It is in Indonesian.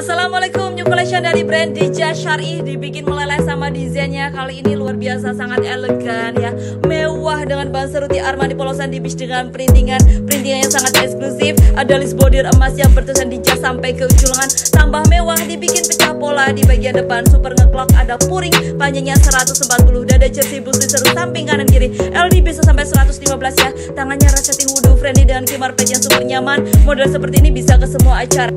Assalamualaikum, new collection dari brand Dija Syari dibikin meleleh sama desainnya kali ini luar biasa sangat elegan ya. Mewah dengan bahan seruti Armani polosan dibis dengan printingan. Printingan yang sangat eksklusif. Ada list bordir emas yang bertulisan Dija sampai ke ujung tambah mewah dibikin pecah pola. Di bagian depan super ngeklok ada puring. Panjangnya 140 dada jersey bus seru samping kanan kiri. LD bisa sampai 115 ya. Tangannya racetin wudhu friendly dengan kimar yang super nyaman. Model seperti ini bisa ke semua acara.